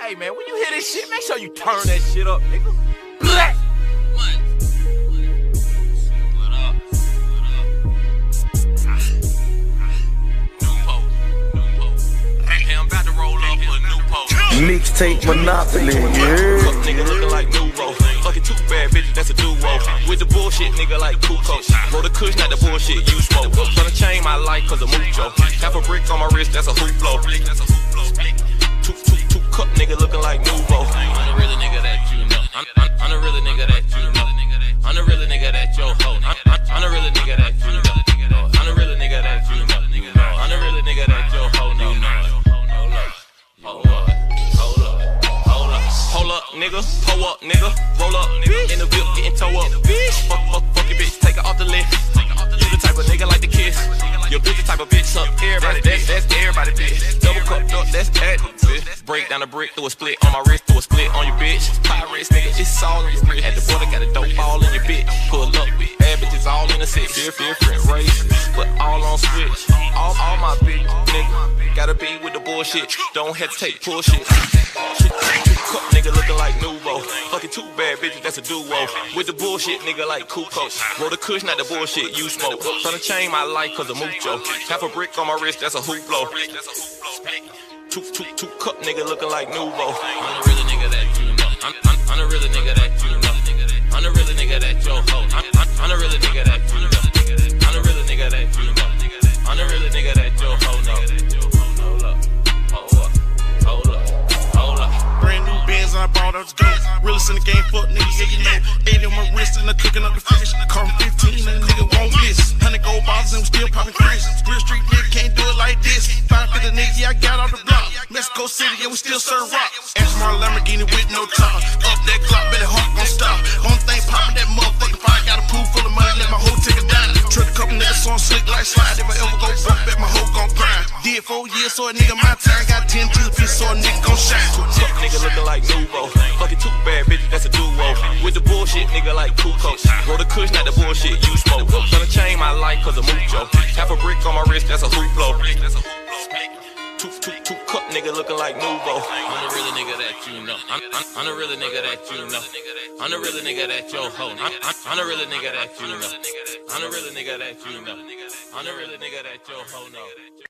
Hey man, when you hear this shit, make sure you turn that shit up, nigga. Black. Mixtape Monopoly, yeah. Fuck nigga looking like Nuvo. Fucking two bad bitches, that's a duo. With the bullshit, nigga like Kuko. Roll the kush, not the bullshit you smoke. Tryna change my life cause of mucho. Half a brick on my wrist, that's a hoop blow. Two, two, two cup nigga looking like Nuvo. I'm the real nigga that you know. I'm, I'm, I'm the real nigga that you know. I'm the real nigga that your hoe. I'm, I'm, I'm the real nigga that you know. I'm the real nigga that you know. I'm the real nigga that your hoe know. Hold up, hold up, hold up, hold up. Hold up, nigga. Pull up, nigga. Roll up, nigga. In the whip, getting toe up. Bitch. Fuck, fuck, fuck your bitch. Take type of bitch up everybody. That's, that's everybody, bitch. Double cupped up, that's that, bitch. Break down the brick, through a split on my wrist, through a split on your bitch. Pirates, nigga, it's all in your wrist. At the border, got a dope ball in your bitch. Pull up, bad bitches all in the six. Different, different race, but all on switch. All, all my bitch, nigga. Gotta be with the bullshit. Don't hesitate, pull shit. Cup nigga looking like Nuvo. Fucking two bad bitches, that's a duo. With the bullshit, nigga like Kuko. Roll the kush, not the bullshit you smoke. Tryna change my life cause of mucho. Half a brick on my wrist, that's a hoop blow. Two, two, two cup nigga looking like Nuvo. I'm the real nigga that you know. I'm, I'm, I'm the real nigga that you know. I'm the real nigga that your hoe. Out the gate. Realest in the game, fuck niggas, yeah, you know. 80 on my wrist and I'm cooking up the fish. Car 15 and a nigga won't miss. 100 gold bottles and we still popping Chris. Real street nigga can't do it like this. Five for the nigga, yeah, I got off the block. Mexico City, yeah, we still serve rock. Asmar Lamborghini with no top. Up that Glock, bet the heart gon' stop. One thing poppin' that motherfucker fire. Got a pool full of money, let my whole take a dive. Trick a couple niggas on slick like slide. If I ever go broke, bet my hoe gon' grind. Did four years, so a nigga my time. Got 10 to the so a nigga bullshit, nigga like Kuko. Roll the kush, not the bullshit you smoke. Tryna change my life cause of mucho. Half a brick on my wrist, that's a hoop blow. Two, two, two cup nigga looking like Nuvo. I'm the real nigga that you know. I'm, I'm, I'm the real nigga that you know. I'm the real nigga that your hoe. I'm, I'm, I'm the real nigga that you know. I'm the real nigga that you know. I'm the real nigga that your hoe know.